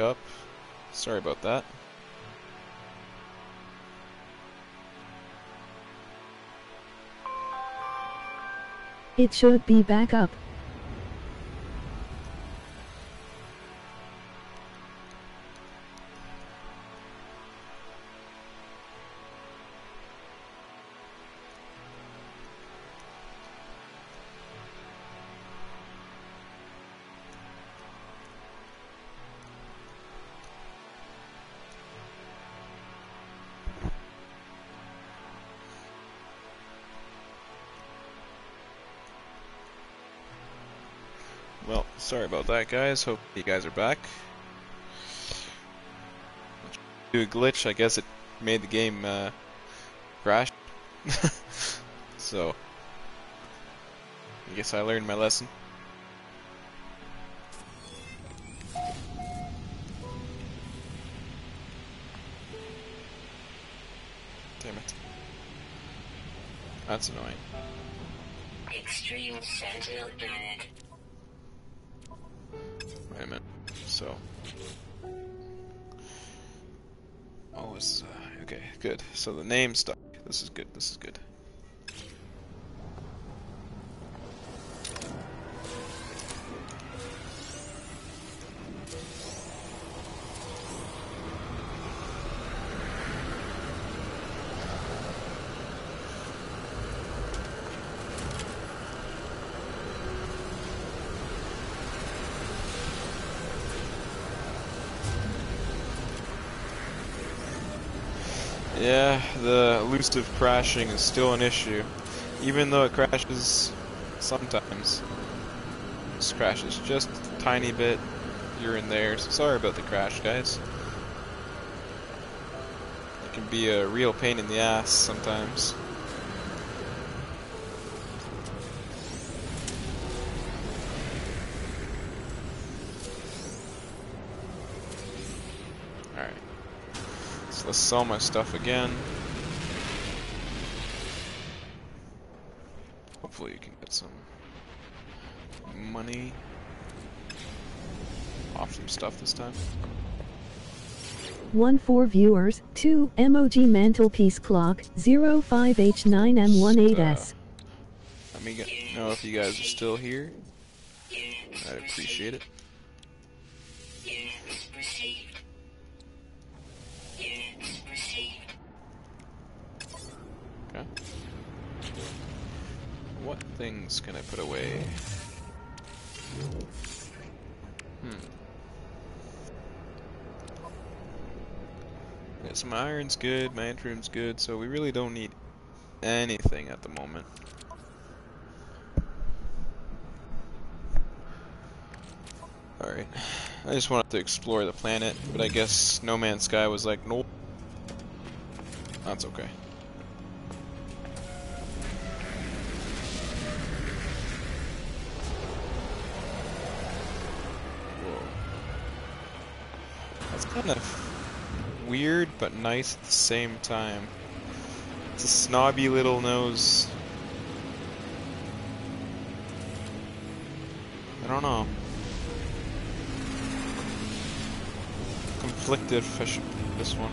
up. Sorry about that. It should be back up. Sorry about that, guys. Hope you guys are back. Do a glitch. I guess it made the game uh, crash. so, I guess I learned my lesson. Damn it. That's annoying. Extreme Sentinel Unit. So. Oh, it's uh, okay. Good. So the name stuck. This is good. This is good. Elusive crashing is still an issue. Even though it crashes sometimes. This crashes just a tiny bit here and there. So sorry about the crash, guys. It can be a real pain in the ass sometimes. Alright. So let's sell my stuff again. Some money off some stuff this time. 1 4 viewers, 2 MOG mantelpiece clock, 05H9M18S. Uh, let me get, know if you guys are still here. I'd appreciate it. What things can I put away? Hmm. Yeah, so my iron's good, my antrium's good, so we really don't need anything at the moment. Alright. I just wanted to explore the planet, but I guess No Man's Sky was like, nope. That's okay. Kind of weird, but nice at the same time. It's a snobby little nose. I don't know. Conflicted if I should pick this one.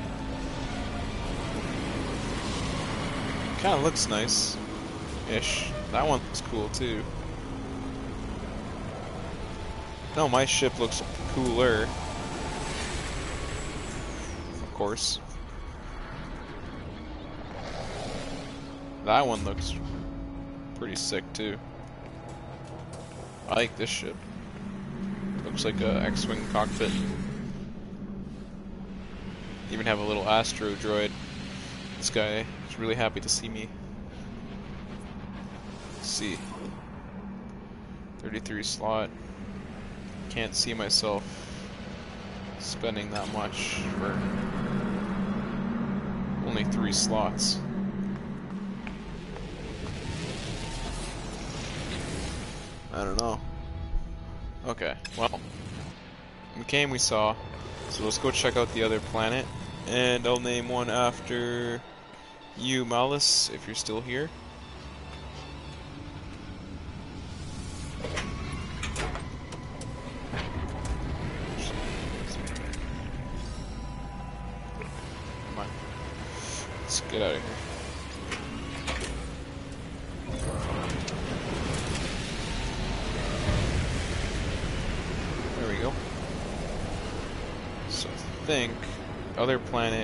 Kinda looks nice. Ish. That one looks cool too. No, my ship looks cooler. Course. That one looks pretty sick too. I like this ship. Looks like a X-Wing cockpit. Even have a little astro droid. This guy is really happy to see me. Let's see. 33 slot. Can't see myself spending that much for only three slots. I don't know. Okay, well. We came, we saw. So let's go check out the other planet. And I'll name one after you, Malice, if you're still here.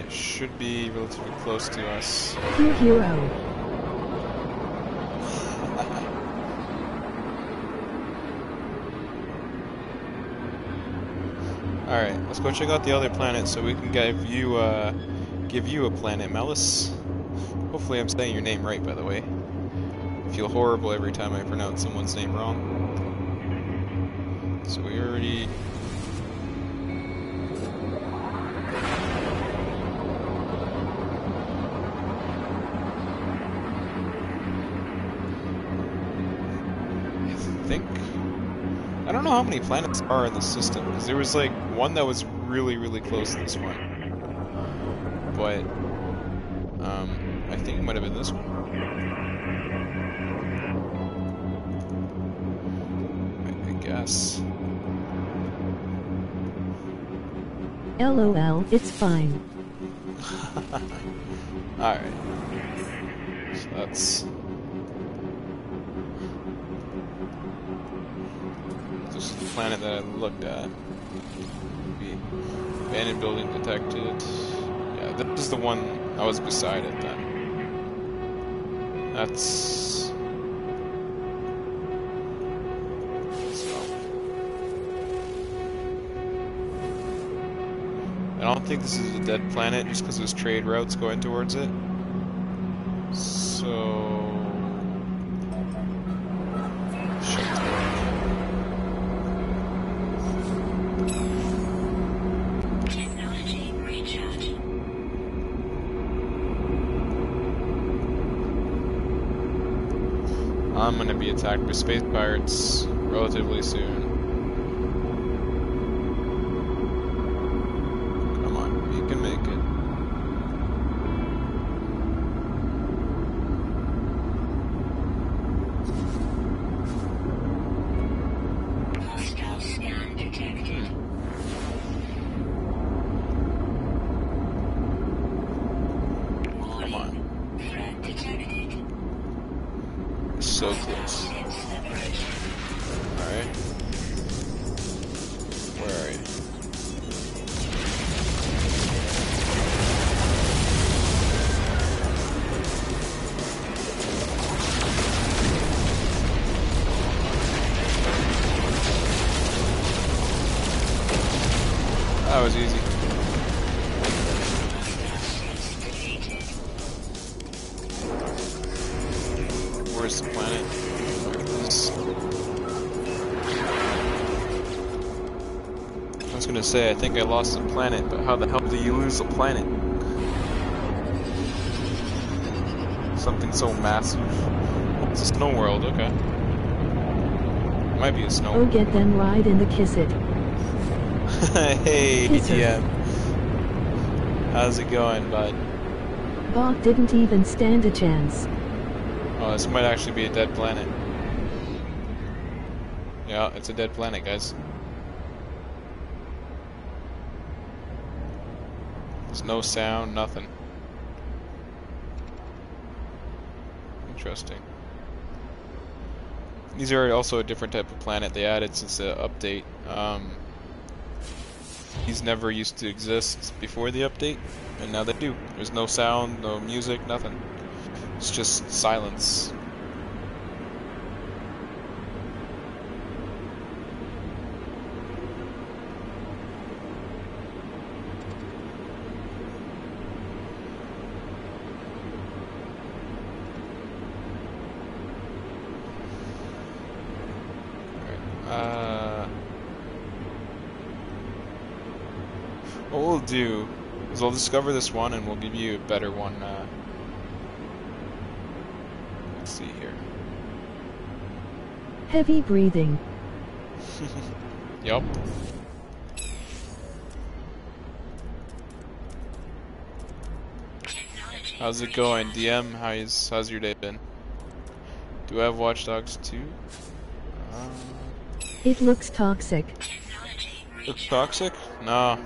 Should be relatively close to us. Q Hero. Alright, let's go check out the other planet so we can give you uh give you a planet, Melis. Hopefully I'm saying your name right by the way. I feel horrible every time I pronounce someone's name wrong. So we already how many planets are in the system because there was like one that was really really close to this one, but um, I think it might have been this one. I, I guess. LOL, it's fine. All right. So that's. This is the planet that I looked at. Abandoned building detected. Yeah, this is the one I was beside it then. That's. So. I don't think this is a dead planet just because there's trade routes going towards it. So. Attacked by space pirates relatively soon. Say, I think I lost a planet, but how the hell do you lose a planet? Something so massive. It's a snow world, okay. Might be a snow Oh, get them ride in the kiss it. hey, Kisser. DM. How's it going, bud? Bot didn't even stand a chance. Oh, this might actually be a dead planet. Yeah, it's a dead planet, guys. No sound, nothing. Interesting. These are also a different type of planet they added since the update. Um, these never used to exist before the update, and now they do. There's no sound, no music, nothing. It's just silence. Alright, Uh, what we'll do is we'll discover this one and we'll give you a better one. Uh, let's see here. Heavy breathing. yep. How's it going, DM? How's how's your day been? Do I have Watch Dogs 2? Uh, It looks toxic. Looks toxic? No.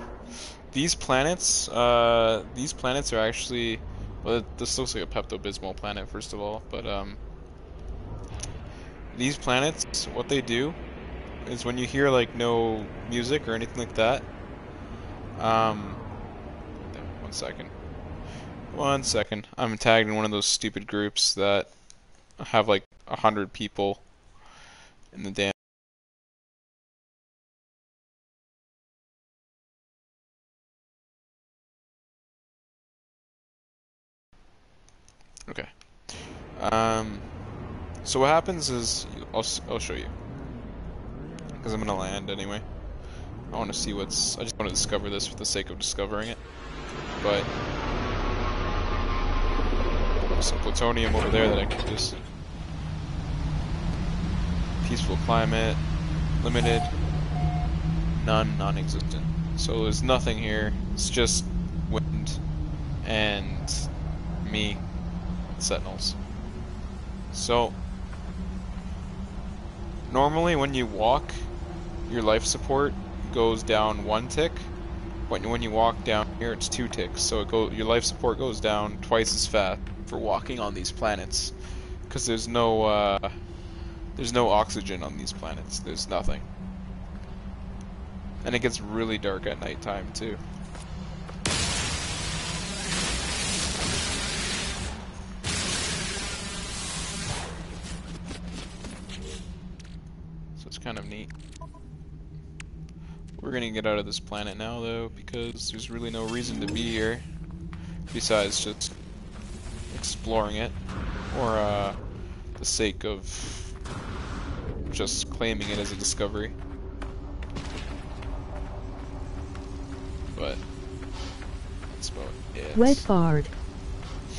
These planets, uh, these planets are actually Well, this looks like a Pepto-Bismol planet, first of all, but um, these planets, what they do is when you hear like no music or anything like that, um, one second, one second, I'm tagged in one of those stupid groups that have like a hundred people in the damn. Okay. Um, so what happens is, I'll, I'll show you. Because I'm gonna land anyway. I want to see what's, I just want to discover this for the sake of discovering it. But, some plutonium over there that I can just, peaceful climate, limited, none, non-existent. So there's nothing here, it's just wind and me, sentinels. So, normally when you walk, your life support goes down one tick. But when you walk down here, it's two ticks. So it go your life support goes down twice as fast for walking on these planets, because there's no uh, there's no oxygen on these planets. There's nothing, and it gets really dark at nighttime too. We're gonna get out of this planet now, though, because there's really no reason to be here besides just exploring it or uh, the sake of just claiming it as a discovery. But that's about it. Wedfard.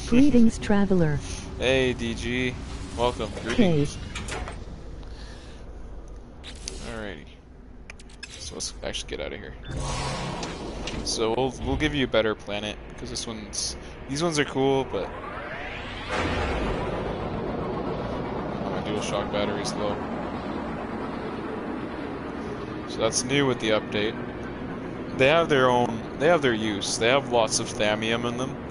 Greetings, traveler. Hey, DG. Welcome. Greetings. So let's actually get out of here. So we'll we'll give you a better planet because this one's these ones are cool, but my dual shock battery's low. So that's new with the update. They have their own. They have their use. They have lots of thamium in them.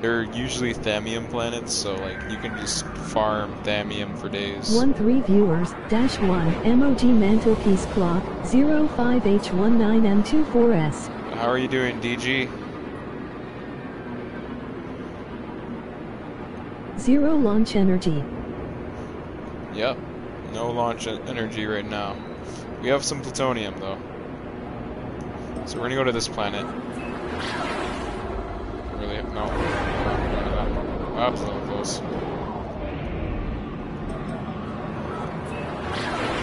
They're usually thamium planets, so like you can just farm thamium for days. One three viewers, dash one, MOG mantelpiece clock, 05H19M24S. How are you doing, DG? Zero launch energy. Yep. No launch energy right now. We have some plutonium though. So we're gonna go to this planet. Really? No. That's not close.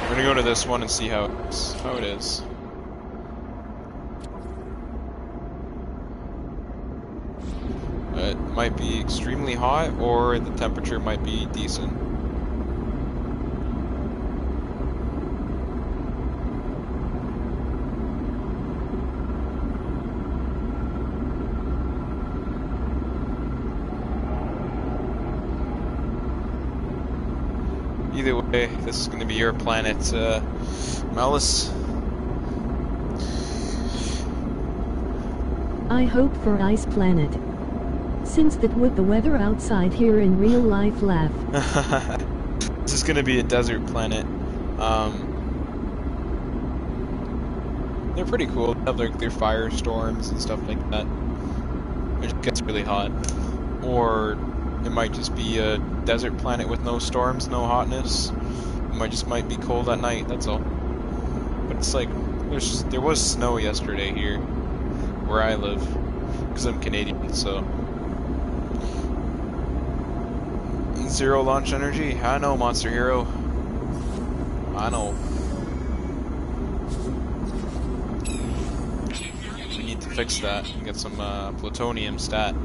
We're gonna go to this one and see how it's, how it is. It might be extremely hot, or the temperature might be decent. This is going to be your planet, uh, Melis. I hope for ice planet. Since that would the weather outside here in real life laugh. this is going to be a desert planet. Um, they're pretty cool. They have like their firestorms and stuff like that. It gets really hot. Or it might just be a desert planet with no storms, no hotness. Might just might be cold at night. That's all. But it's like there's there was snow yesterday here where I live because I'm Canadian. So zero launch energy. I know, Monster Hero. I know. We need to fix that and get some uh, plutonium stat.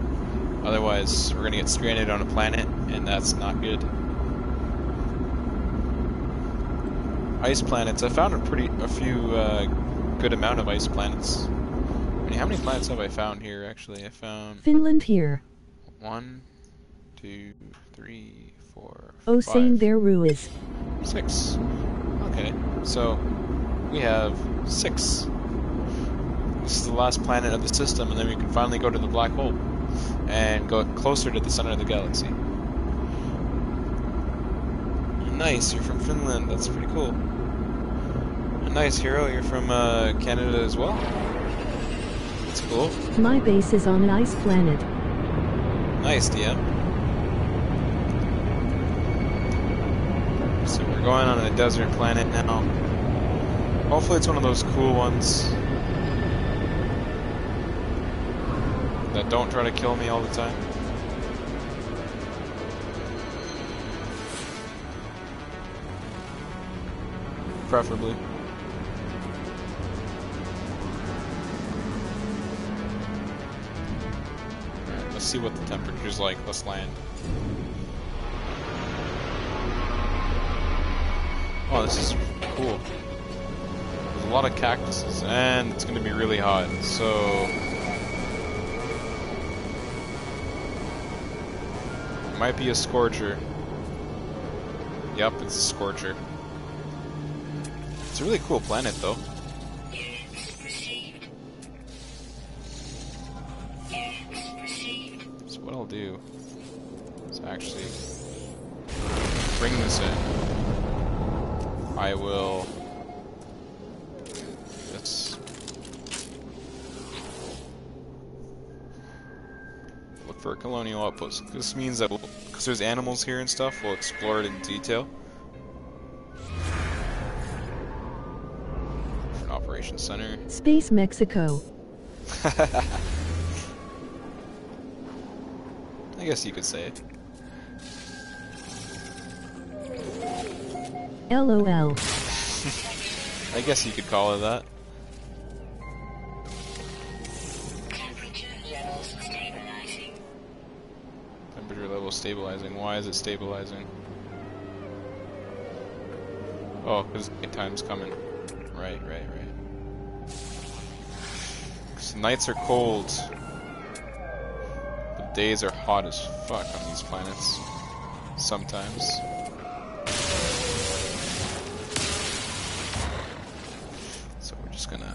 Otherwise, we're gonna get stranded on a planet, and that's not good. Ice planets. I found a pretty, a few uh, good amount of ice planets. I mean, how many planets have I found here? Actually, I found Finland here. one, two, three, four, Oh, saying their ruis. six. Okay, so we have six. This is the last planet of the system, and then we can finally go to the black hole. and go closer to the center of the galaxy. Nice, you're from Finland. That's pretty cool. Nice, Hero, you're from uh, Canada as well. That's cool. My base is on an ice planet. Nice, DM. So we're going on a desert planet now. Hopefully, it's one of those cool ones that don't try to kill me all the time. Preferably. Alright, let's see what the temperature's like. Let's land. Oh, this is cool. There's a lot of cactuses, and it's gonna be really hot, so... It might be a scorcher. Yep, it's a scorcher. It's a really cool planet, though. So what I'll do is actually bring this in. I will Let's... look for a colonial outpost. This means that because there's animals here and stuff, we'll explore it in detail. Center. Space Mexico. I guess you could say it. LOL. I guess you could call it that. Temperature. Temperature level stabilizing. Why is it stabilizing? Oh, because time's coming. Right, right, right. 'Cause nights are cold. The days are hot as fuck on these planets. Sometimes. So we're just gonna...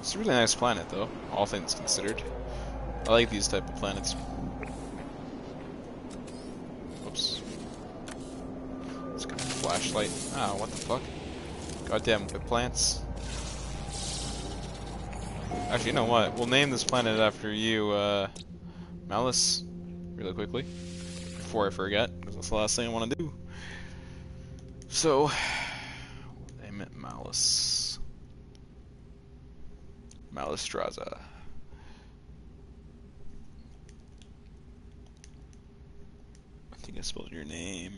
It's a really nice planet, though, all things considered. I like these type of planets. Oops. It's got a flashlight. Ah, what the fuck? Goddamn good plants. Actually, you know what? We'll name this planet after you, uh, Malice, really quickly. Before I forget, because that's the last thing I want to do. So, name it Malice. Malistraza. I think I spelled your name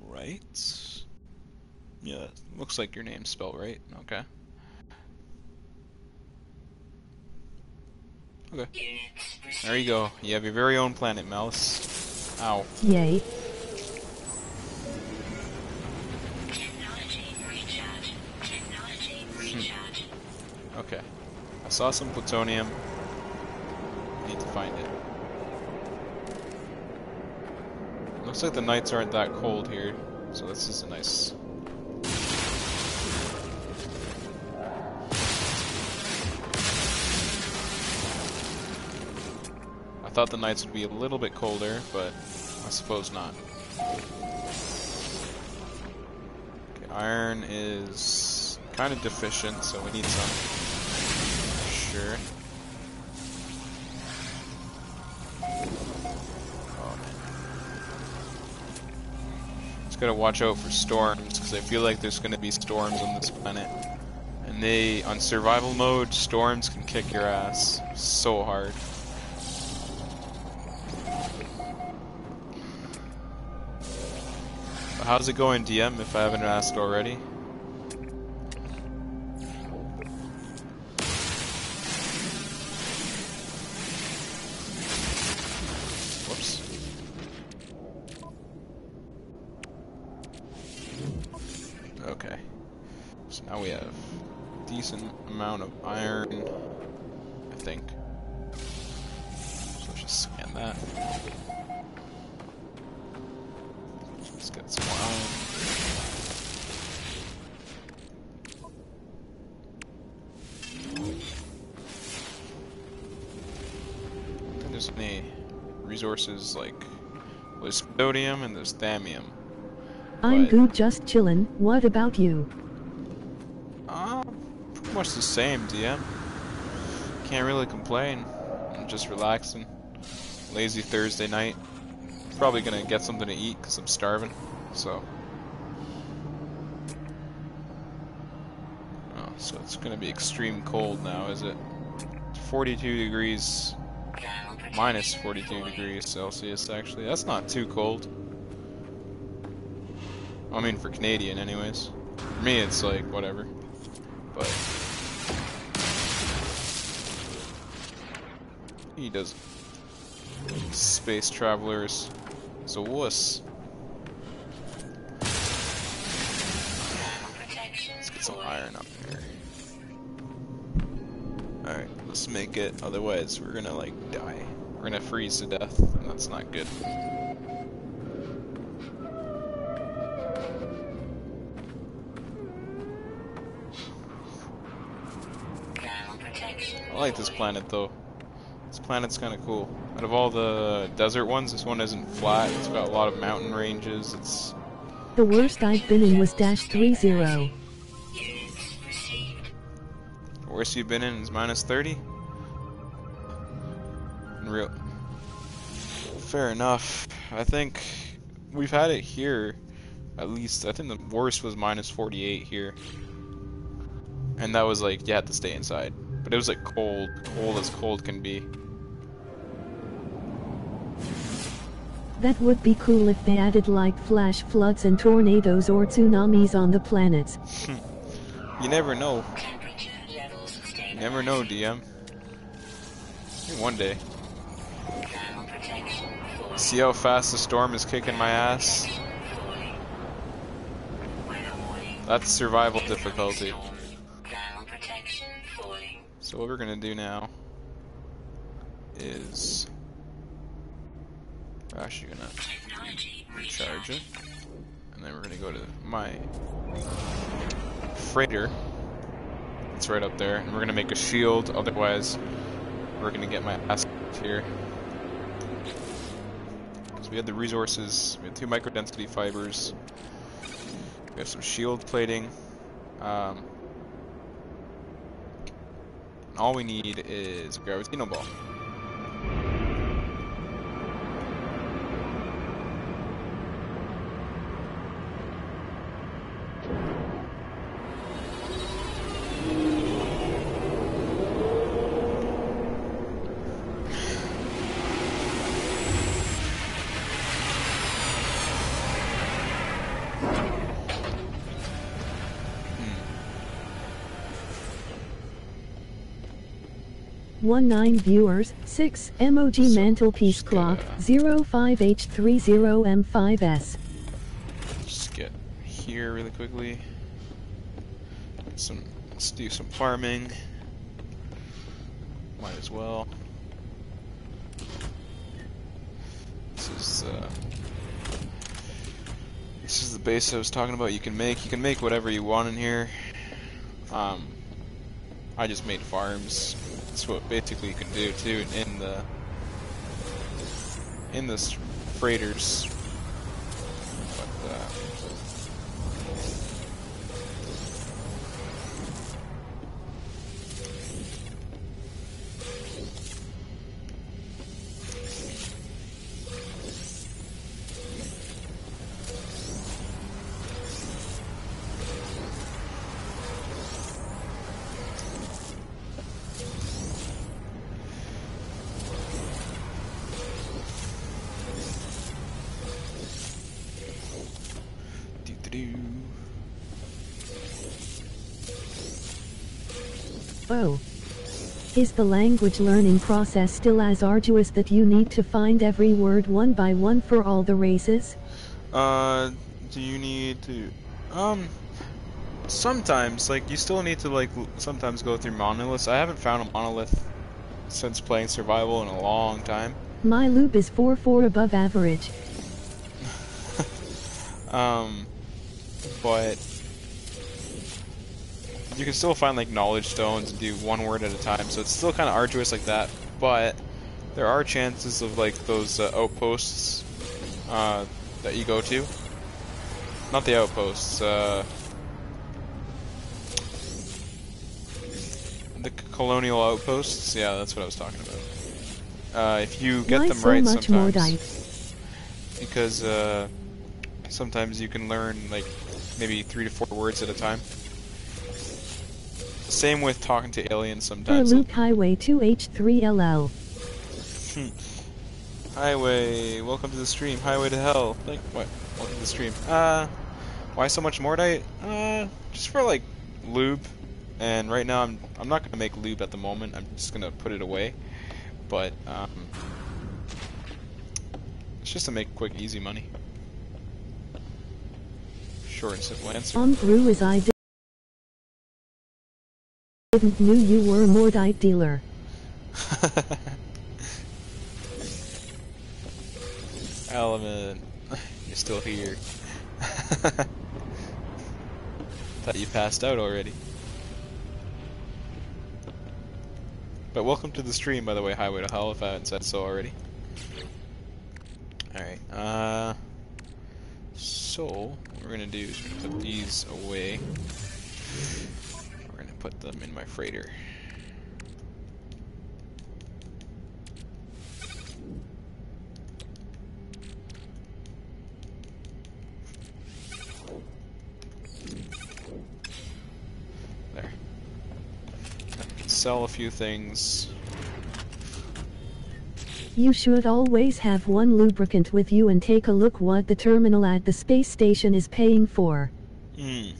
right. Yeah, looks like your name's spelled right. Okay. Okay. There you go. You have your very own planet, Mouse. Ow. Yay. Technology recharge. Technology recharge. Okay. I saw some plutonium. Need to find it. Looks like the nights aren't that cold here, so this is a nice. Thought the nights would be a little bit colder, but I suppose not. Okay, iron is kind of deficient, so we need some. Sure. Just gotta watch out for storms, because I feel like there's gonna be storms on this planet. And they, on survival mode, storms can kick your ass so hard. How's it going, DM, if I haven't asked already? Let's get some wine. there's any resources like well, there's sodium and there's thamium. I'm good just chillin'. What about you? Uh, pretty much the same, DM. Can't really complain. I'm just relaxing. Lazy Thursday night. Probably gonna get something to eat because I'm starving. So. Oh, so it's gonna be extreme cold now, is it? 42 degrees, minus 42 degrees Celsius actually. That's not too cold. I mean, for Canadian, anyways. For me, it's like whatever. But he does space travelers. It's a wuss. Let's get some iron up here. Alright, let's make it. Otherwise, we're gonna like die. We're gonna freeze to death, and that's not good. I like this planet though. This planet's kind of cool. Out of all the desert ones, this one isn't flat. It's got a lot of mountain ranges. It's The worst I've been in was dash 30. Units the worst you've been in is minus 30. In real. Fair enough. I think we've had it here. At least I think the worst was minus 48 here. And that was like you had to stay inside. But it was like cold, cold as cold can be. That would be cool if they added like flash floods and tornadoes or tsunamis on the planets. You never know. You never know, DM. Maybe one day. See how fast the storm is kicking my ass? That's survival difficulty. So what we're gonna do now is we're actually gonna recharge it, and then we're gonna go to my freighter. It's right up there, and we're gonna make a shield. Otherwise, we're gonna get my ass here. So we have the resources. We have two micro density fibers. We have some shield plating. Um, all we need is a gravitino ball. One nine viewers, six emoji So, mantelpiece clock, gotta- zero five H three zero M five S. just get here really quickly. Get some, let's do some farming. Might as well. This is uh, this is the base I was talking about. You can make you can make whatever you want in here. Um, I just made farms. That's what basically you can do too in the in the freighters. But, uh, Is the language learning process still as arduous that you need to find every word one by one for all the races? Uh, do you need to? Um, sometimes like you still need to like sometimes go through monoliths. I haven't found a monolith since playing survival in a long time. My loop is 4 4 above average. Um, but you can still find like knowledge stones and do one word at a time. So it's still kind of arduous like that. But there are chances of like those uh, outposts uh, that you go to. Not the outposts. Uh, the colonial outposts. Yeah, that's what I was talking about. Uh, if you get Why them so right much more sometimes, because uh, sometimes you can learn like maybe three to four words at a time. Same with talking to aliens For sometimes. Luke Highway 2H3LL. Highway, welcome to the stream. Highway to hell. Like what? Welcome to the stream. Uh, why so much Mordite? Uh, just for like lube. And right now I'm I'm not gonna make lube at the moment. I'm just gonna put it away. But um, it's just to make quick, easy money. Short and simple answer. On through as I didn't knew you were a Mordite dealer. Element, you're still here. Thought you passed out already. But welcome to the stream, by the way, Highway to Hell, if I haven't said so already. Alright, uh... So, what we're gonna do is put these away. Put them in my freighter. There. I can sell a few things. You should always have one lubricant with you and take a look what the terminal at the space station is paying for. Hmm.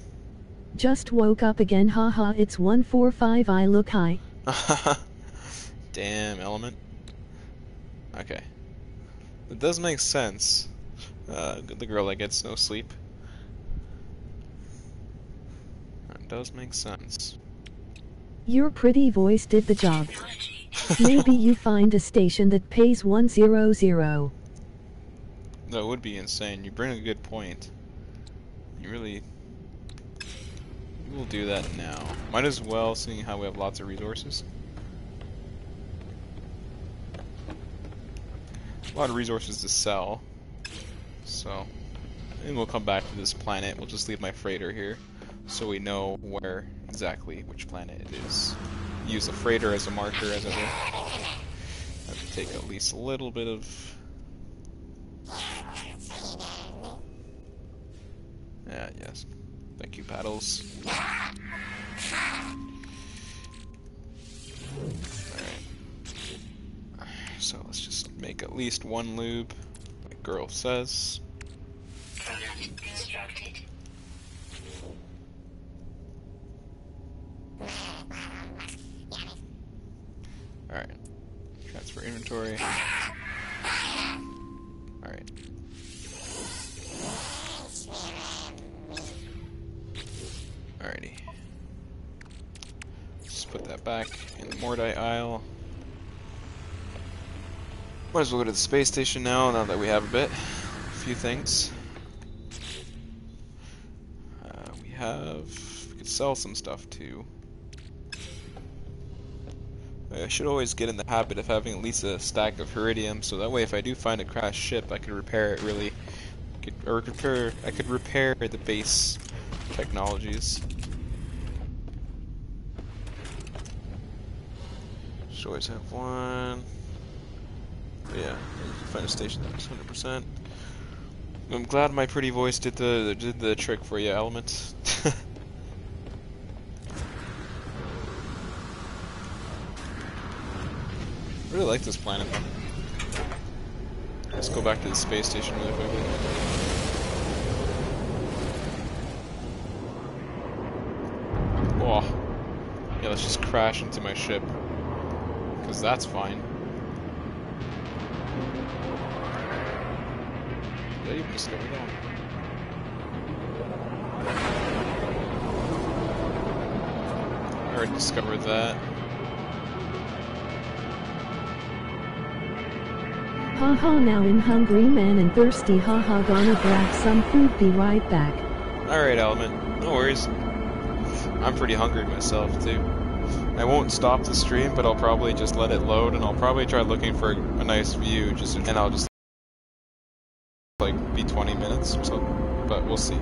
Just woke up again haha it's 145 I look high. Damn, element. Okay. It does make sense. Uh, the girl that gets no sleep. That does make sense. Your pretty voice did the job. Maybe you find a station that pays 100. That would be insane. You bring a good point. You really. We'll do that now. Might as well, seeing how we have lots of resources. A lot of resources to sell. So, and we'll come back to this planet. We'll just leave my freighter here, so we know where exactly which planet it is. Use the freighter as a marker, as it were. Take at least a little bit of. Yeah, yes. Thank you, paddles. Alright. So let's just make at least one lube, like girl says. Alright. Transfer inventory. Alright. Alrighty. Just put that back in the Mordite aisle. Might as well go to the space station now, now that we have a bit. A few things. Uh, we have... We could sell some stuff too. I should always get in the habit of having at least a stack of Heridium, so that way if I do find a crashed ship, I could repair it really, could, or repair, I could repair the base technologies. Should always have one. But yeah, find a station that's 100%. I'm glad my pretty voice did the did the trick for you, elements. Really like this planet. Let's go back to the space station really quickly. Oh. Yeah, let's just crash into my ship. Because that's fine. Did I even discover that? I already discovered that. Haha now in hungry man and thirsty haha gonna grab some food be right back. Alright, Element. No worries. I'm pretty hungry myself, too. I won't stop the stream, but I'll probably just let it load, and I'll probably try looking for a nice view, just and I'll just like be 20 minutes or something. But we'll see.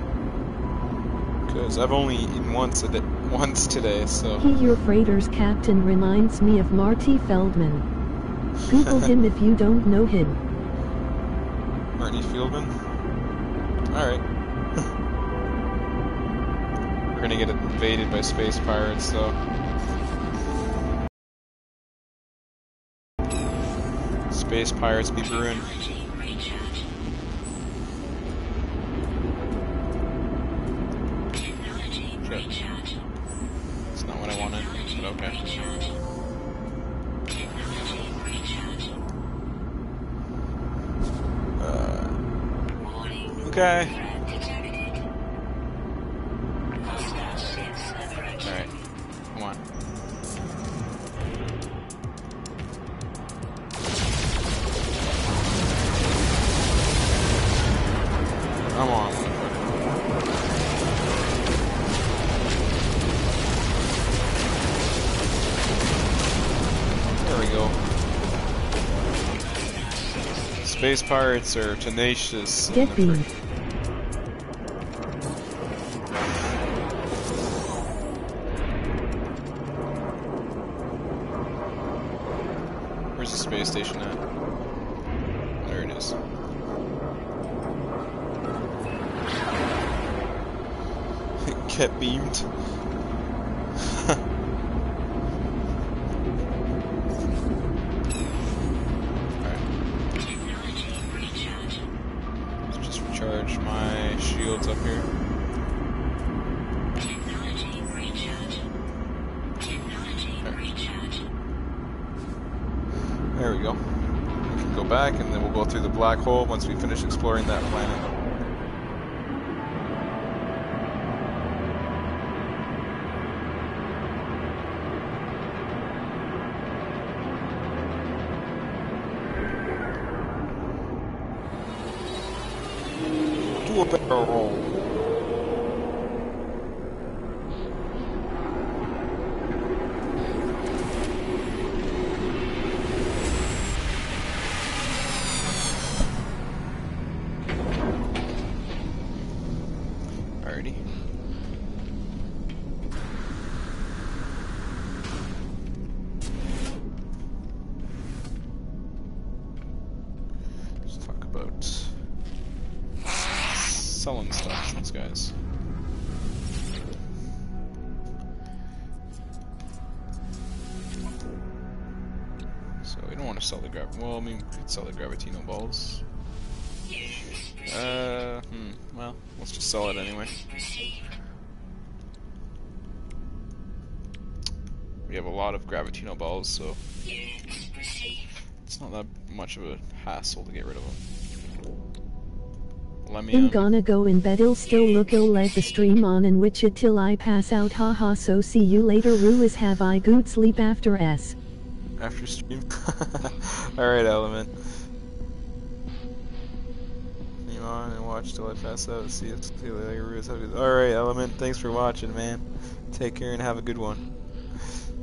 Because I've only eaten once a di- once today, so He your freighter's captain reminds me of Marty Feldman. Google him if you don't know him. Marty Feldman? All right. We're gonna get invaded by space pirates, though. Space pirates be brewing. Space pirates are tenacious. Get. Let's just sell it anyway. We have a lot of gravitino balls, so it's not that much of a hassle to get rid of them. Let me. I'm Um, gonna go in bed. I'll still look. I'll let the stream on and witch it till I pass out. Haha. So see you later. Ruiz have I good sleep after s. after stream. Alright, Element. On and watch till I pass out. See you, see you later. Ruiz. Have a good- Alright, Element. Thanks for watching, man. Take care and have a good one.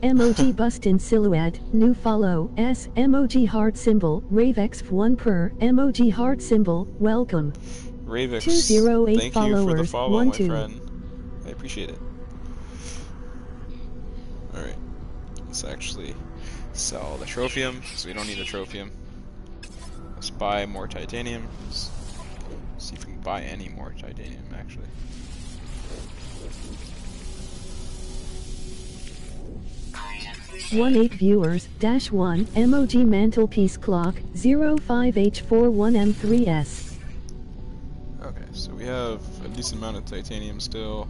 Emoji bust in silhouette, new follow, S, emoji heart symbol, Ravex 1 per, emoji heart symbol, welcome. Ravix, 208 thank you for the followers, follow, one, my two. friend. I appreciate it. Alright. Let's actually sell the trophium, because we don't need the trophium. Let's buy more titanium. Let's see if we can buy any more titanium, actually. One eight viewers, dash 1, emoji mantelpiece clock, 05H41M3S. Okay, so we have a decent amount of titanium still.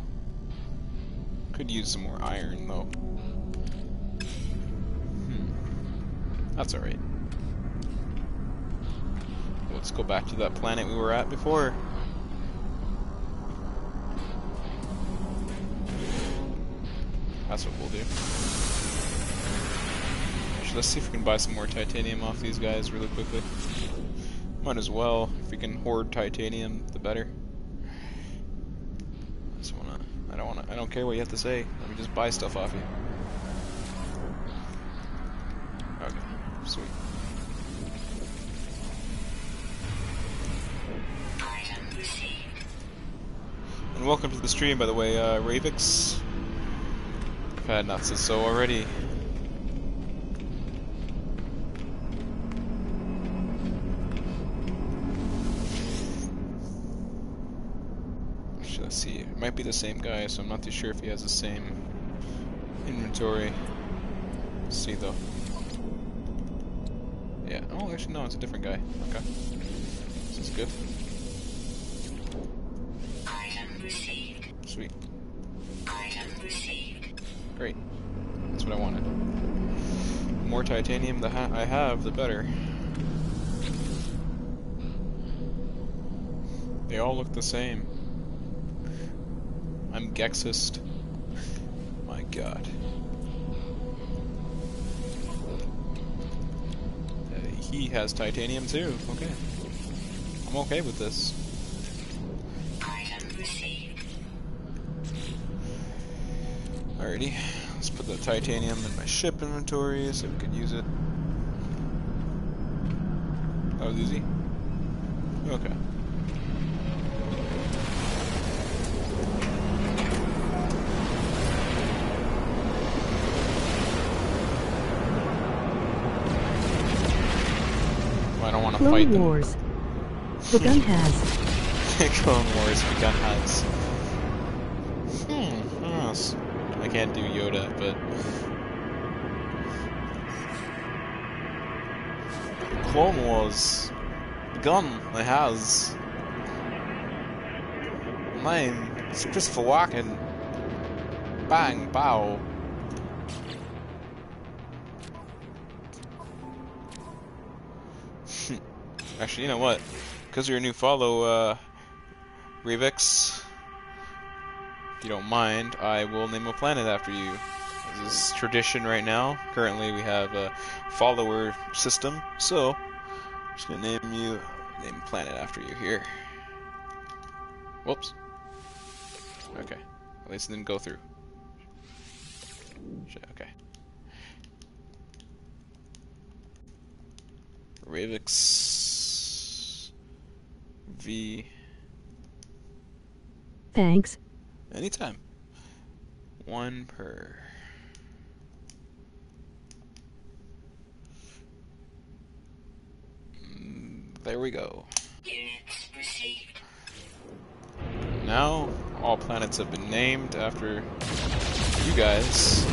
Could use some more iron, though. Hmm. That's alright. Let's go back to that planet we were at before. That's what we'll do. Actually, let's see if we can buy some more titanium off these guys really quickly. Might as well. If we can hoard titanium, the better. I just wanna. I don't wanna. I don't care what you have to say. Let me just buy stuff off you. Okay, sweet. And welcome to the stream, by the way, uh, Ravix. I've had not said so already. I see? It might be the same guy, so I'm not too sure if he has the same inventory. Let's see though. Yeah. Oh, actually, no, it's a different guy. Okay. This is good. Sweet. Great. That's what I wanted. The more titanium the ha I have, the better. They all look the same. I'm Gexist. My god. Uh, he has titanium too. Okay. I'm okay with this. Alrighty, the titanium in my ship inventory so we could use it. That was easy. Okay. I don't want to fight Clone them. Wars. The gun has. Clone Wars begun has. Hmm? I can't do Yoda, but. Clone Wars. Begun, it has. Name, it's Christopher Walken. Bang, bow. Actually, you know what? Because you're a new follow, uh, Revix, if you don't mind, I will name a planet after you. Is tradition right now. Currently, we have a follower system, so I'm just gonna name you, name planet after you here. Whoops. Okay, at least it didn't go through. Shit, okay. Ravix V Thanks. anytime. One per. Mm, There we go. Now all planets have been named after you guys.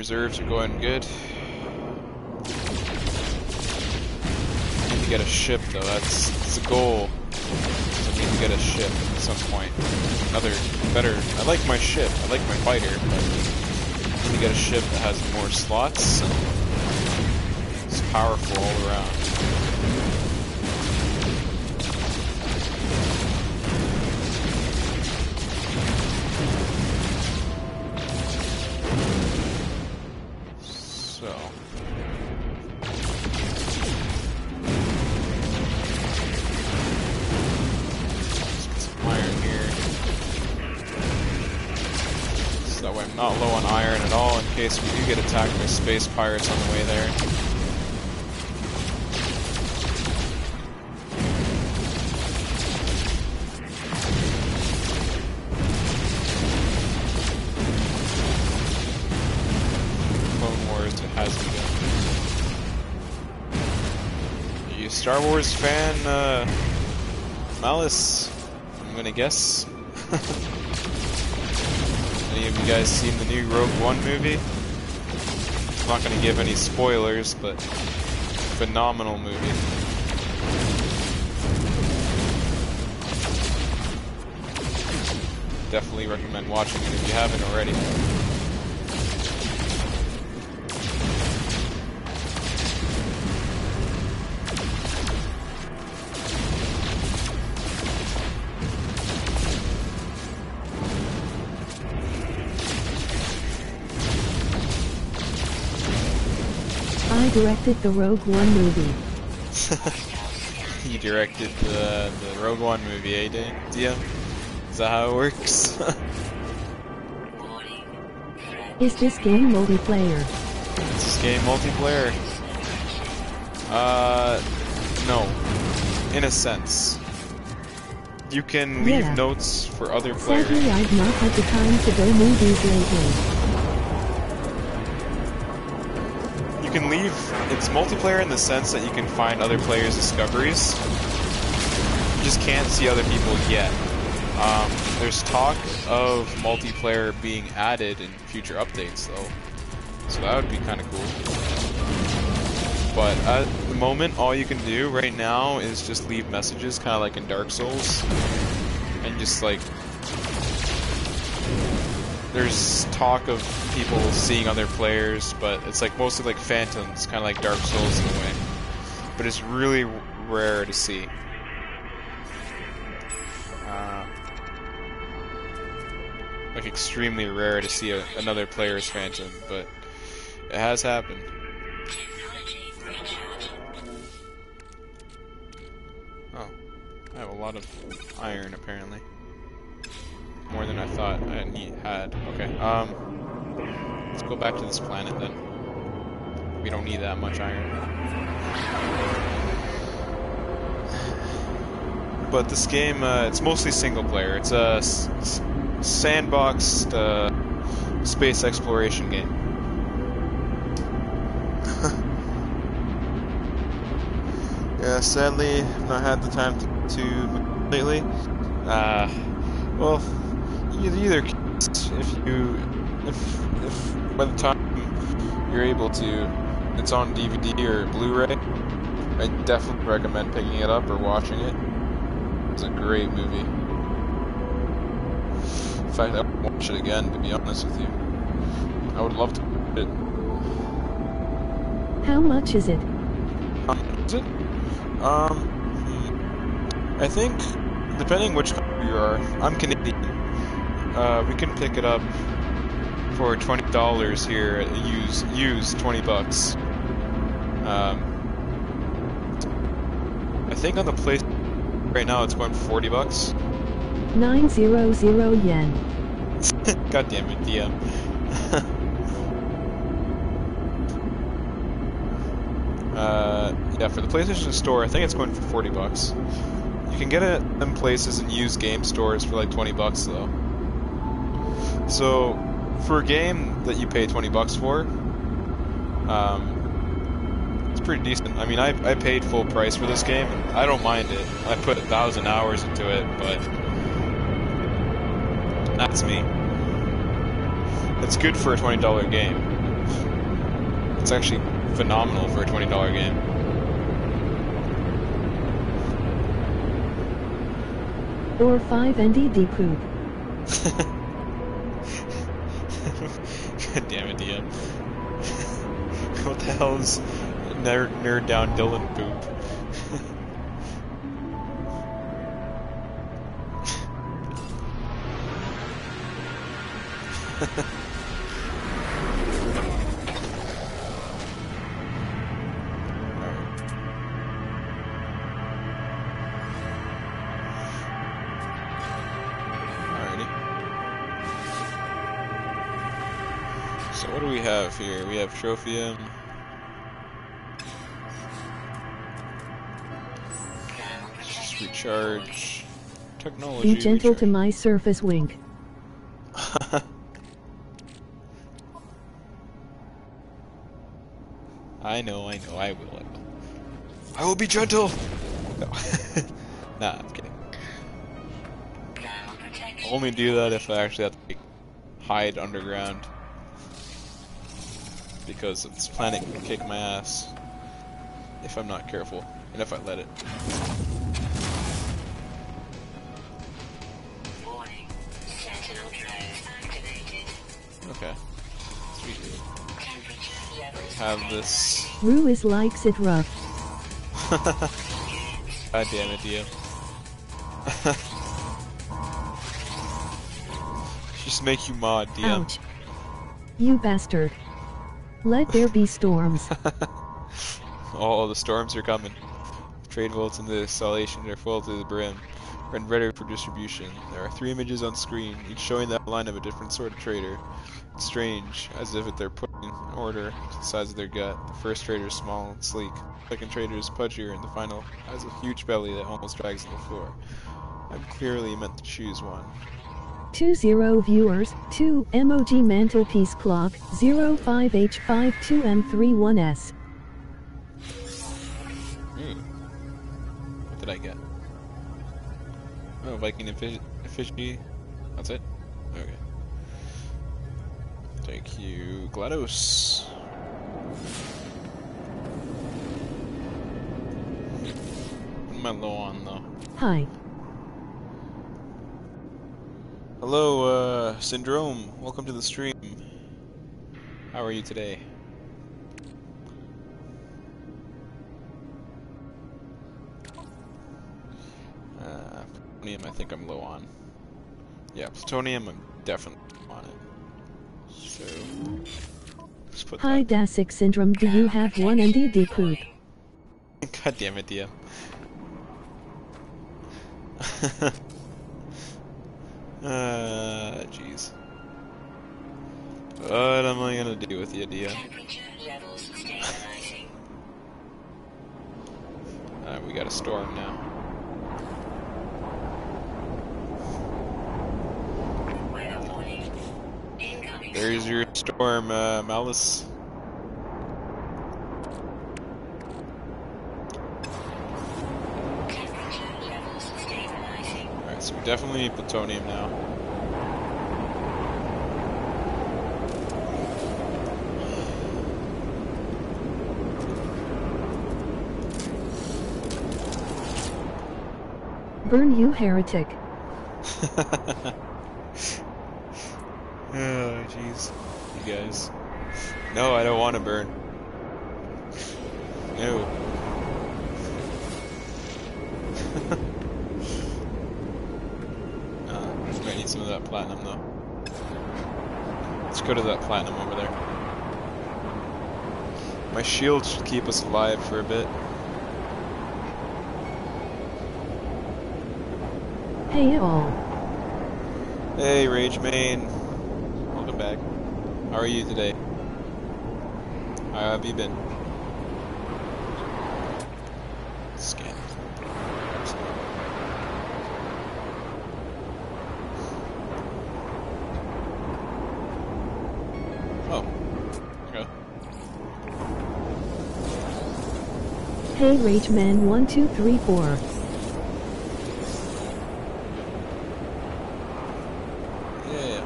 Reserves are going good. Need to get a ship though, that's, that's a goal. So we need to get a ship at some point. Another better I like my ship, I like my fighter, but I need to get a ship that has more slots and it's powerful all around. Space pirates on the way there. Clone Wars has begun. Are you a Star Wars fan, uh, Malice? I'm gonna guess. Any of you guys seen the new Rogue One movie? Not gonna give any spoilers, but phenomenal movie. Definitely recommend watching it if you haven't already. Directed the Rogue One movie. he directed the, the Rogue One movie, eh, Dan? DM? Is that how it works? Is this game multiplayer? Is this game multiplayer? Uh, no. In a sense. You can leave Yeah. notes for other players. Sadly, I've not had the time to go movies lately. You can leave. It's multiplayer in the sense that you can find other players' discoveries. You just can't see other people yet. Um, there's talk of multiplayer being added in future updates, though. So that would be kind of cool. But at the moment, all you can do right now is just leave messages, kind of like in Dark Souls, and just like there's talk of people seeing other players, but it's like mostly like phantoms, kind of like Dark Souls in a way. But it's really rare to see. Uh, like extremely rare to see a, another player's phantom, but it has happened. Oh, I have a lot of iron apparently. More than I thought I need, had. Okay, um, let's go back to this planet then. We don't need that much iron. But this game, uh, it's mostly single player. It's a sandboxed uh, space exploration game. Yeah, sadly, I've not had the time to, to lately. Uh, well, either, either case, if you, if, if by the time you're able to, it's on DVD or Blu-ray, I definitely recommend picking it up or watching it. It's a great movie. In fact, I would watch it again, to be honest with you. I would love to. It. How much is it? Um, is it? Um, hmm. I think, depending which country you are, I'm Canadian. Uh, we can pick it up for twenty dollars here. Use use twenty bucks. Um, I think on the place right now it's going for forty bucks. 900 yen. God damn it, DM. uh, yeah, for the PlayStation Store, I think it's going for 40 bucks. You can get it in places and used game stores for like 20 bucks though. So, for a game that you pay 20 bucks for, um, it's pretty decent. I mean, I, I paid full price for this game. I don't mind it. I put a thousand hours into it, but that's me. It's good for a twenty dollar game. It's actually phenomenal for a twenty dollar game. Or 5 NDD poop. God damn it, DM. what the hell is nerd, nerd down Dylan poop? So what do we have here? We have Trophium. Just recharge. Technology. Be gentle to my surface wink. I know, I know, I will, I will. I will be gentle! No. nah, I'm kidding. Thermal protection. Only do that if I actually have to like, hide underground. Because this planet can kick my ass. If I'm not careful. And if I let it. Warning. Sentinel drones activated. Okay. Sweet. Temperature Have this. Ruiz likes it rough. God damn it, Dio. Just make you mod, DM. Ouch. You bastard. Let there be storms. Oh, the storms are coming. Trade vaults in the installation are full to the brim and ready for distribution. There are three images on screen, each showing the outline of a different sort of trader. It's strange, as if they're putting in order to the size of their gut. The first trader is small and sleek. The second trader is pudgier, and the final has a huge belly that almost drags on the floor. I'm clearly meant to choose one. 20 viewers, 2 MOG mantelpiece clock, 05H52M31S. Hmm. What did I get? Oh, Vy'keen effic- effigy. That's it? Okay. Thank you, GLaDOS. What am I low on, though? Hi. Hello, uh, Syndrome. Welcome to the stream. How are you today? Uh, plutonium, I think I'm low on. Yeah, plutonium, I'm definitely on it. So, let's put Hi. Dasic syndrome. Do you have one NDD poop? God damn it, DM. uh, jeez. What am I gonna do with you, DM? Temperature levels stabilizing. Uh, we got a storm now. Weather warning. Incoming There's your storm, uh, Malice. temperature levels stabilizing. Alright, so we definitely need plutonium now. Burn you heretic. oh, jeez. You guys. No, I don't want to burn. No. uh, I need some of that platinum, though. Let's go to that platinum over there. My shield should keep us alive for a bit. Hey all. Hey, Rage Main. Welcome back. How are you today? How have you been? Scan. Oh. Okay. Hey Rage Man 1234. Yeah.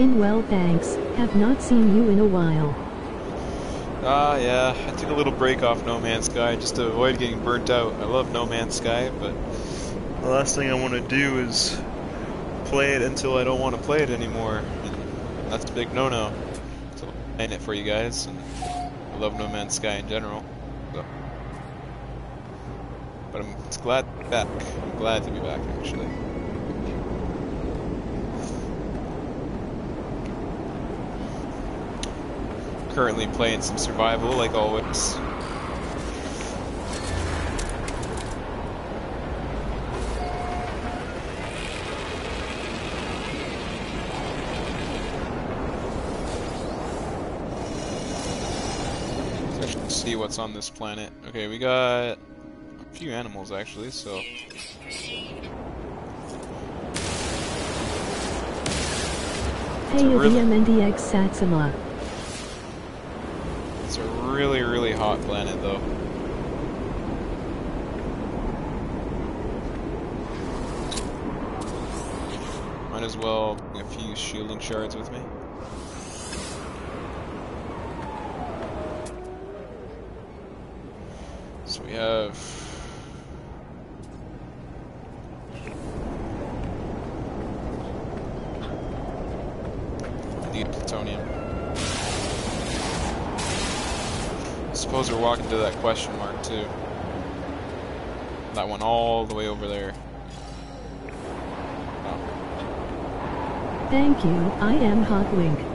In well thanks. Have not seen you in a while. Ah, yeah. I took a little break off No Man's Sky just to avoid getting burnt out. I love No Man's Sky, but the last thing I want to do is play it until I don't want to play it anymore. And that's a big no-no. So I'm playing it for you guys, and I love No Man's Sky in general. But I'm it's glad to be back. I'm glad to be back, actually. Currently playing some survival, like always. See what's on this planet. Okay, we got few animals actually, so Hey really- VMNDX Satsuma. it's a really, really hot planet though. Might as well bring a few shielding shards with me. So we have Need plutonium. I suppose we're walking to that question mark too. That one all the way over there. Oh. Thank you, I am Hot Wink.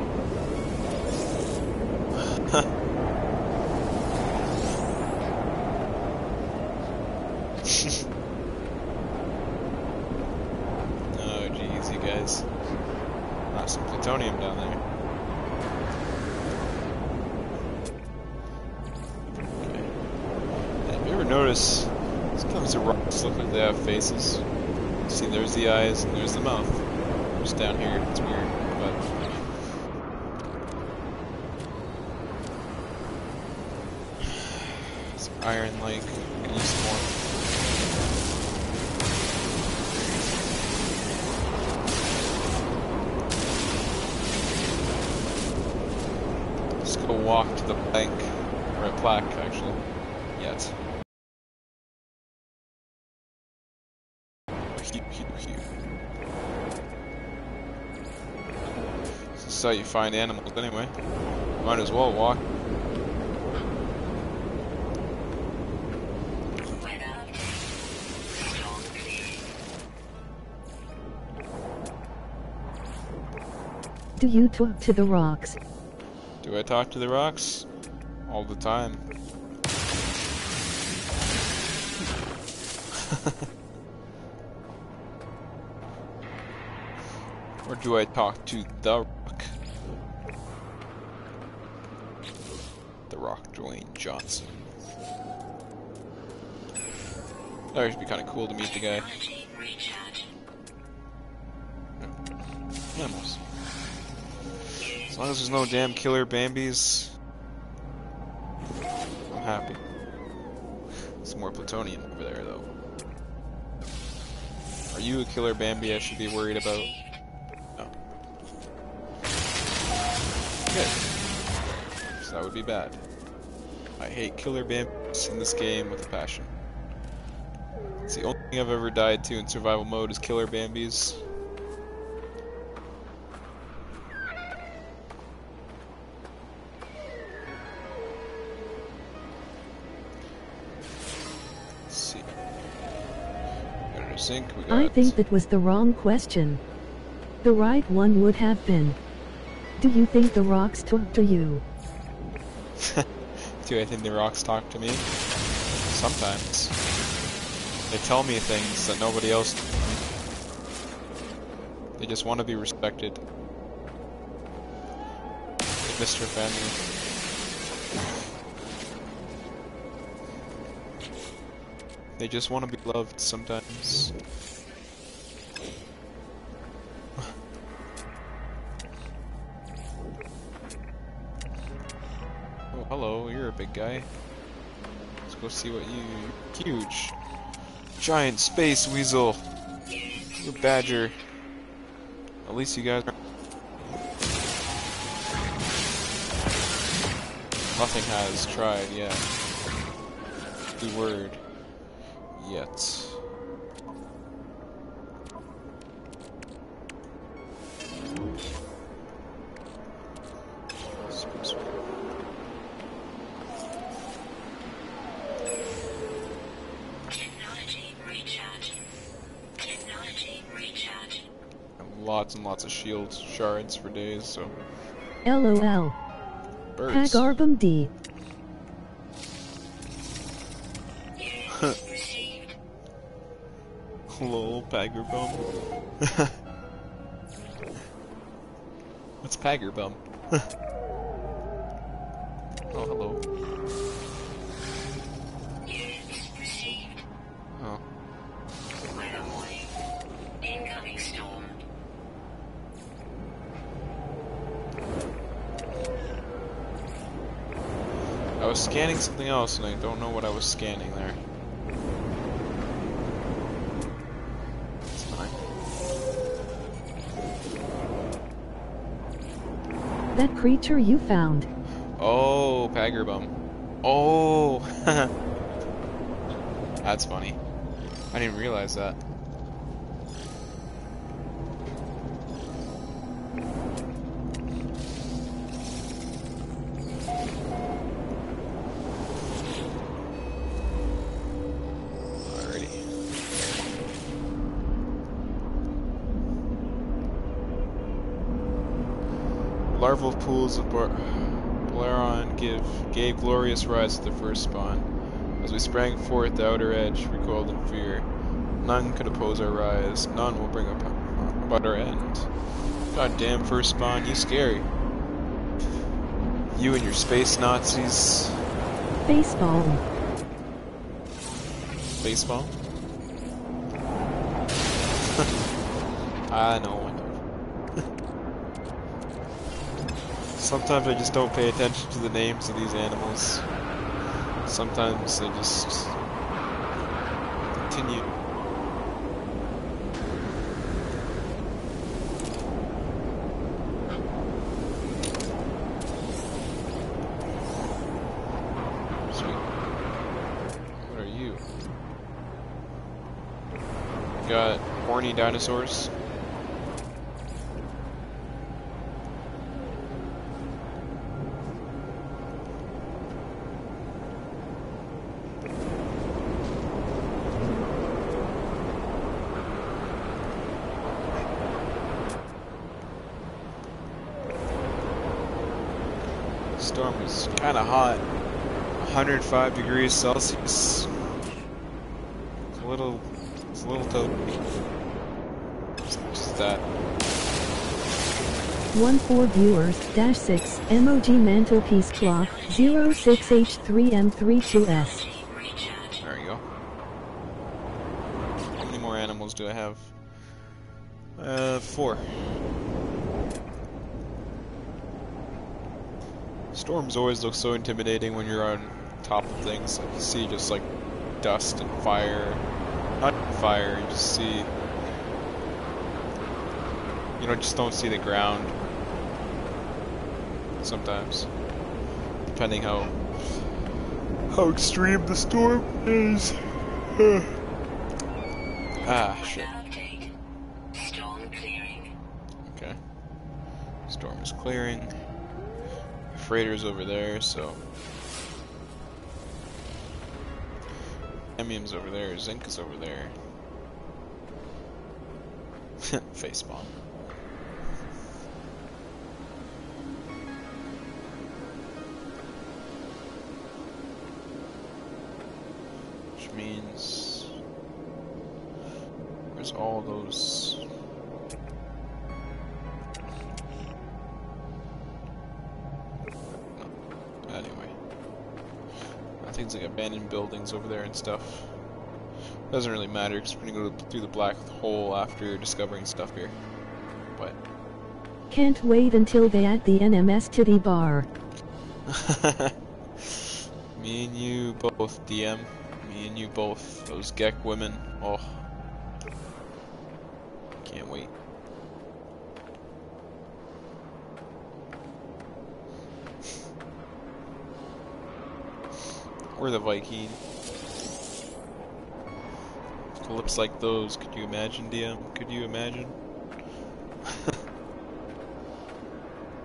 Iron. Let's go walk to the bank, or a plaque actually. Yet. Hew, hew, hew. This is how you find animals anyway. Might as well walk. Do you talk to the rocks? Do I talk to the rocks? All the time. or do I talk to the rock? The rock Dwayne Johnson. That would be kind of cool to meet the guy. Long as there's no damn killer Bambis, I'm happy. Some more plutonium over there, though. Are you a killer Bambi I should be worried about? No. Good. So that would be bad. I hate killer Bambis in this game with a passion. It's the only thing I've ever died to in survival mode is killer Bambis. We got. I think that was the wrong question. The right one would have been. Do you think the rocks talk to you? Do I think the rocks talk to me? Sometimes. They tell me things that nobody else. They just want to be respected. Like Mr. Family. They just want to be loved sometimes. Oh, hello, you're a big guy. Let's go see what you. Huge. Giant space weasel. You're badger. At least you guys. Nothing has tried yet. The word. Yet. Space Technology recharge. Technology recharge. Lots and lots of shield shards for days, so. LOL. Birds. Pagarbum D. Lol, Paggerbum. What's Paggerbum? oh, hello. Oh. Incoming storm. I was scanning something else and I don't know what I was scanning there. Creature you found. Oh, Paggerbum. Oh! That's funny. I didn't realize that. Larval pools of Bar- Blaron give gave glorious rise to the first spawn. As we sprang forth, the outer edge recoiled in fear. None could oppose our rise. None will bring up. about our end. Goddamn first spawn, you scary. You and your space Nazis. Baseball. Baseball? I know. Sometimes I just don't pay attention to the names of these animals. Sometimes they just continue. Sweet. What are you? Got horny dinosaurs. Storm is kind of hot. 105 degrees Celsius. It's a little, it's a little toasty. Just, that. 1-4 viewers, dash 6, MOG mantelpiece clock, 06H3M32S. Recharge. There you go. How many more animals do I have? Uh, four. Storms always look so intimidating when you're on top of things. Like you see just like dust and fire. Not fire, you just see. You know, just don't see the ground. Sometimes. Depending how how extreme the storm is. ah, shit. Storm clearing. Okay. Storm is clearing. Freighter's over there, so. Emium's over there, Zinc is over there. Face bomb. Which means. Where's all those. Abandoned buildings over there and stuff. Doesn't really matter because we're gonna go through the black hole after discovering stuff here. But Can't wait until they add the NMS to the bar. me and you both, DM. Me and you both. Those Gek women. Oh. Can't wait. We're the Viking. Lips like those. Could you imagine, DM? Could you imagine?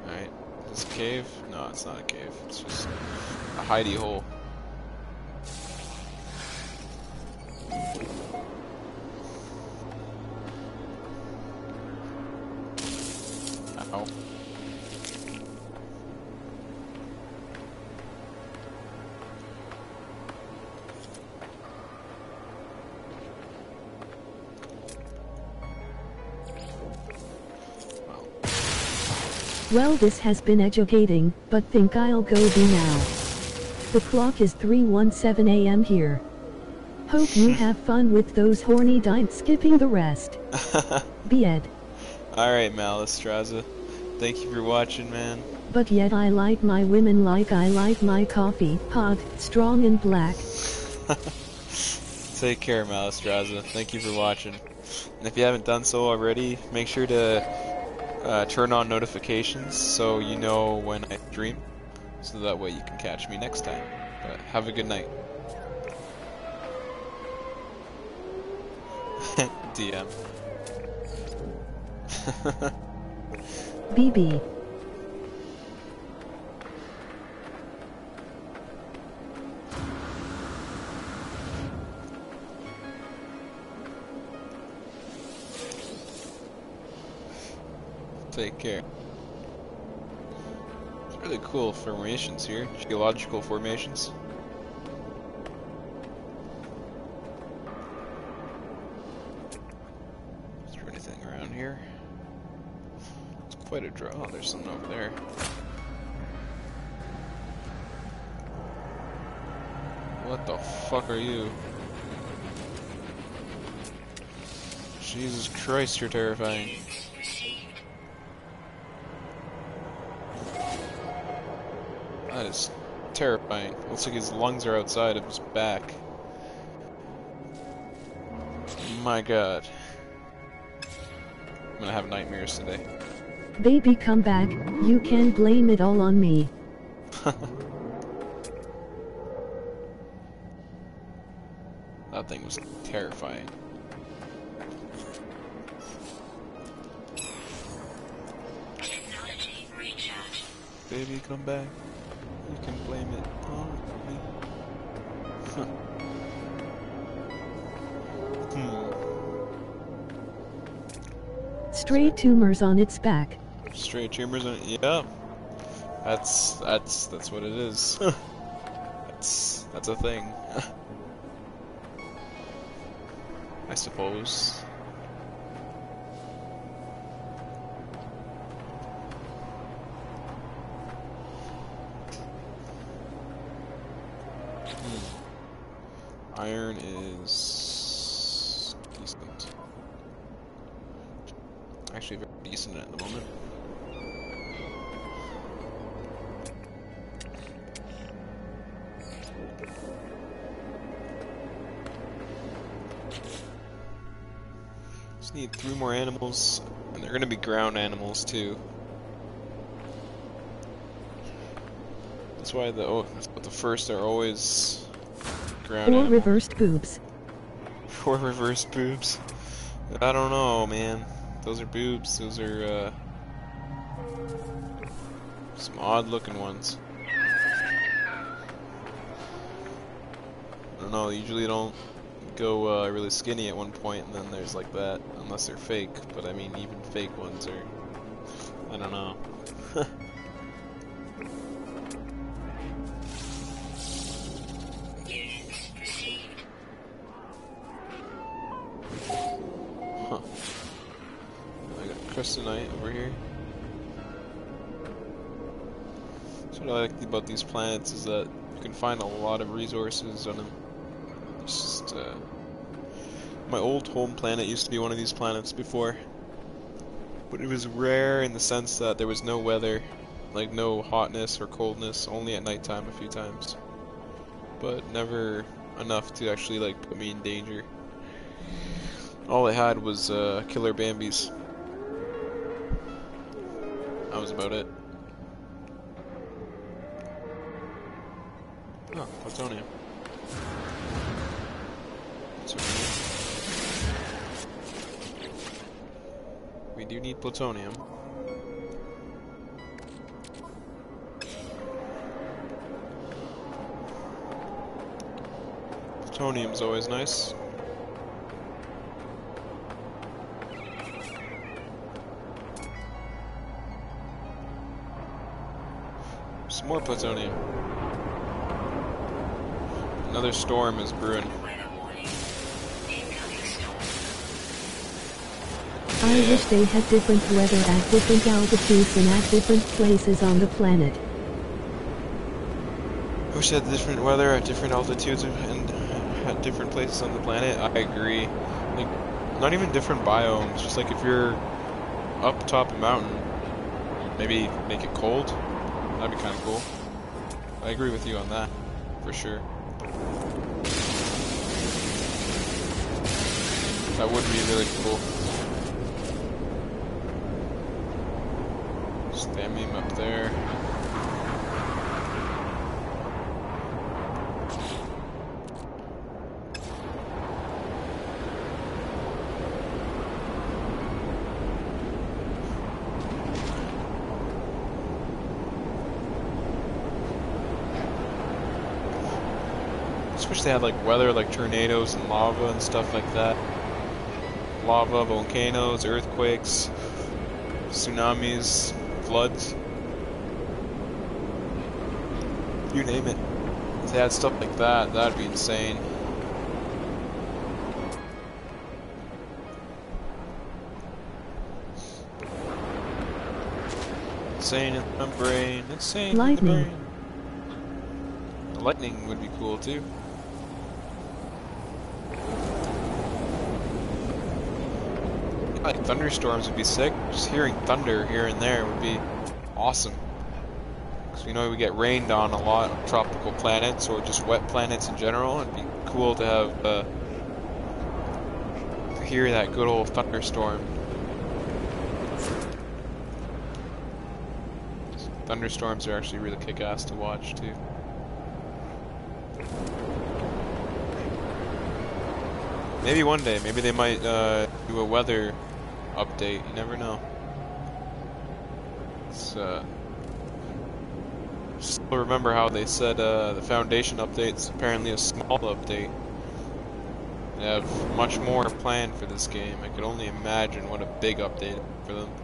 Alright. Is this a cave? No, it's not a cave. It's just a hidey hole. This has been educating, but think I'll go be now. The clock is 3.17 am here. Hope you have fun with those horny dints skipping the rest. Be Ed. Alright, Malistraza. Thank you for watching, man. But yet I like my women like I like my coffee, hot, strong and black. Take care, Malistraza. Thank you for watching. And if you haven't done so already, make sure to uh, turn on notifications so you know when I stream, so that way you can catch me next time. But have a good night. DM. BB. Take care. Really cool formations here, geological formations. Is there anything around here? It's quite a draw. Oh, there's something over there. What the fuck are you? Jesus Christ, you're terrifying. That is terrifying. Looks like his lungs are outside of his back. My god. I'm gonna have nightmares today. Baby come back, you can blame it all on me. That thing was terrifying. Baby, come back. You can blame it on me. Hmm. Stray tumors on its back. Stray tumors on Yeah. That's that's that's what it is. that's that's a thing. I suppose. Hmm. Iron is decent. Actually, very decent at the moment. Just need three more animals, and they're gonna be ground animals too. That's why the oh, the first are always ground Or animals. reversed boobs. Or reverse boobs. I don't know, man. Those are boobs. Those are, uh... Some odd looking ones. I don't know, usually don't go uh, really skinny at one point and then there's like that. Unless they're fake. But I mean, even fake ones are... I don't know. These planets is that you can find a lot of resources on them. Just, uh, my old home planet used to be one of these planets before. But it was rare in the sense that there was no weather, like no hotness or coldness, only at nighttime a few times. But never enough to actually like put me in danger. All I had was uh, killer Bambies. That was about it. Oh, plutonium. Plutonium. We do need plutonium. Plutonium's always nice. Some more plutonium. Another storm is brewing. I wish they had different weather at different altitudes and at different places on the planet. Wish they had different weather at different altitudes and at different places on the planet. I agree. Like, not even different biomes. Just like if you're up top of a mountain, maybe make it cold. That'd be kind of cool. I agree with you on that, for sure. That would be really cool. Stand up there. Wish they had like weather like tornadoes and lava and stuff like that. Lava, volcanoes, earthquakes, tsunamis, floods. You name it. If they had stuff like that, that'd be insane. Insane in the brain. Insane Lightning. in the brain. Lightning would be cool too. Like thunderstorms would be sick. Just hearing thunder here and there would be awesome. We know we get rained on a lot on tropical planets or just wet planets in general. It'd be cool to have uh, to hear that good old thunderstorm. Thunderstorms are actually really kick-ass to watch too. Maybe one day, maybe they might uh, do a weather update. You never know. It's, uh, still remember how they said uh, the foundation update's apparently a small update. They have much more planned for this game. I could only imagine what a big update for them.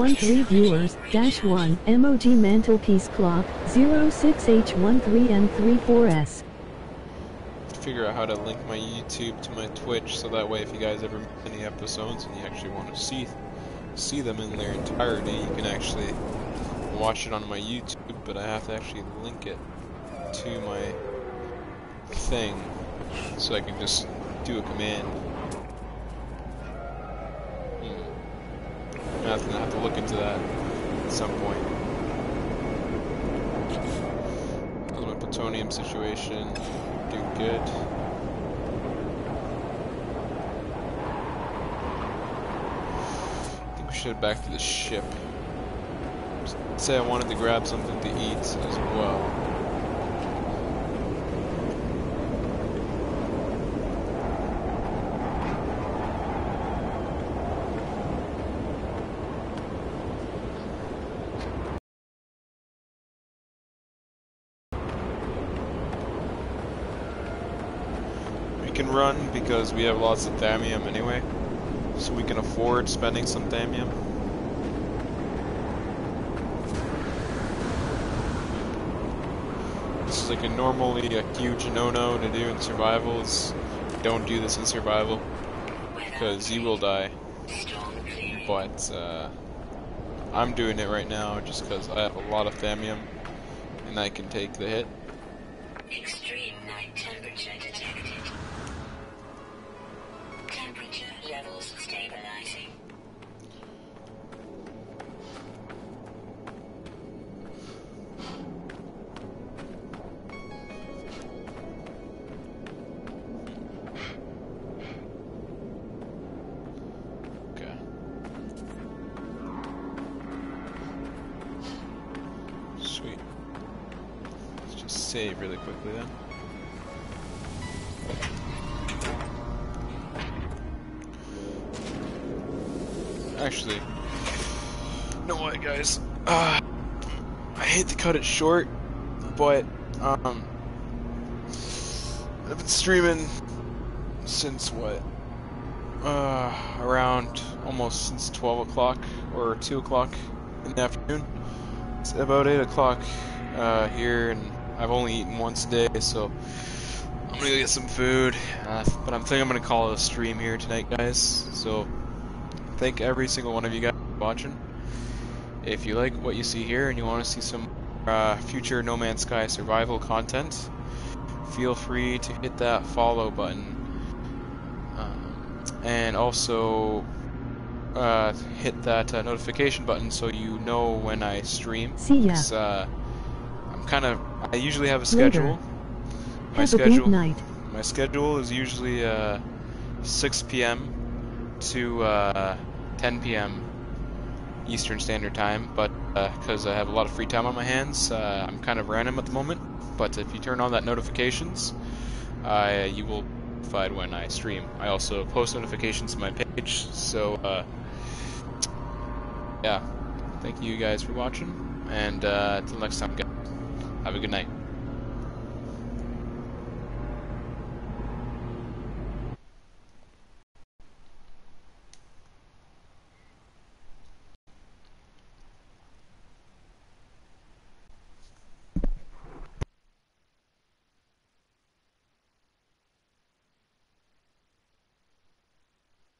One three viewers, dash 1, MOG mantelpiece clock, 06H13M34S. Figure out how to link my YouTube to my Twitch, so that way if you guys ever miss any episodes and you actually want to see see them in their entirety, you can actually watch it on my YouTube, but I have to actually link it to my thing, so I can just do a command. Hmm. Nothing look into that at some point. How's my plutonium situation? Do good. I think we should head back to the ship. Say I wanted to grab something to eat as well. We can run because we have lots of thamium anyway, so we can afford spending some thamium. This is like a normally a huge no-no to do in survival. Is don't do this in survival because you will die. But uh, I'm doing it right now just because I have a lot of thamium and I can take the hit. Extreme save really quickly then. Actually, you know what, guys? Uh, I hate to cut it short, but um, I've been streaming since what? Uh, around almost since 12 o'clock or 2 o'clock in the afternoon. It's about 8 o'clock uh, here, and I've only eaten once a day, so I'm gonna go get some food. Uh, but I'm thinking I'm gonna call it a stream here tonight, guys. So thank every single one of you guys for watching. If you like what you see here and you want to see some uh, future No Man's Sky survival content, feel free to hit that follow button. Um, and also uh, hit that uh, notification button so you know when I stream. See ya. Uh, I'm kind of. I usually have a Later. schedule. My Have schedule. night. My schedule is usually uh, 6 p.m. to uh, 10 p.m. Eastern Standard Time, but because I have a lot of free time on my hands, uh, I'm kind of random at the moment. But if you turn on that notifications, uh, you will be notified when I stream. I also post notifications to my page, so uh, yeah. Thank you guys for watching, and uh, until next time, guys. Have a good night.